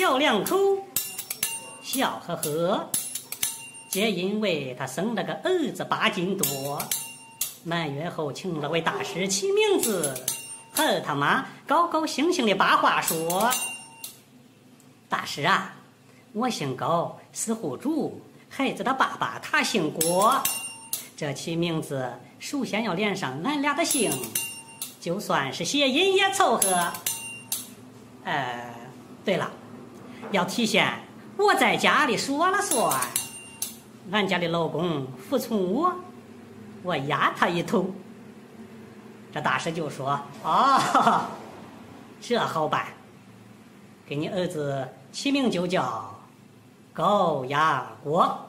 小两口笑呵呵，皆因为他生了个儿子八斤多。满月后请了位大师起名字，和他妈高高兴兴的把话说。大师啊，我姓高，是户主，孩子的爸爸他姓郭。这起名字首先要连上俺俩的姓，就算是谐音也凑合。呃，对了，要体现我在家里说了算，俺家的老公服从我，我压他一头。这大师就说：“哦，这好办，给你儿子起名就叫高压锅。”